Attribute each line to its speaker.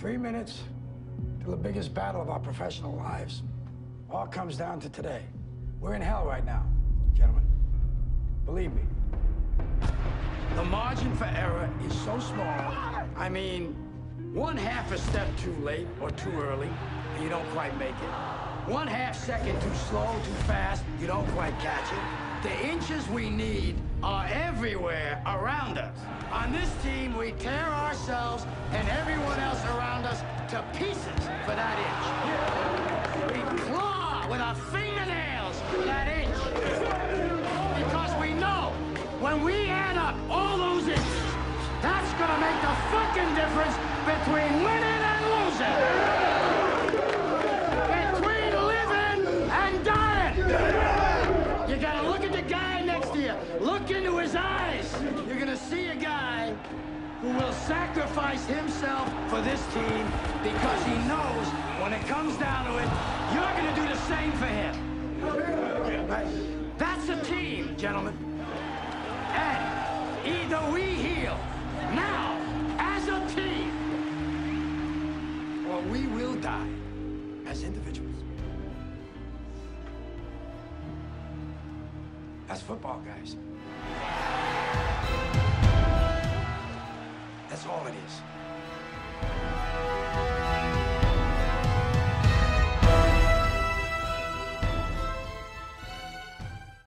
Speaker 1: Three minutes till the biggest battle of our professional lives. All comes down to today. We're in hell right now, gentlemen. Believe me. The margin for error is so small. I mean, one half a step too late or too early, and you don't quite make it. One half second too slow, too fast, you don't quite catch it. The inches we need are everywhere around us. On this team, we tear ourselves and everyone else around us to pieces for that inch. We claw with our fingernails for that inch. Because we know when we add up all those inches, that's gonna make the fucking difference between winning and losing. Between living and dying. You gotta look at the guy next to you. Look into his eyes. You're gonna himself for this team because he knows when it comes down to it, you're gonna do the same for him. That's a team, gentlemen. And either we heal now as a team, or we will die as individuals. That's football, guys. That's all it is.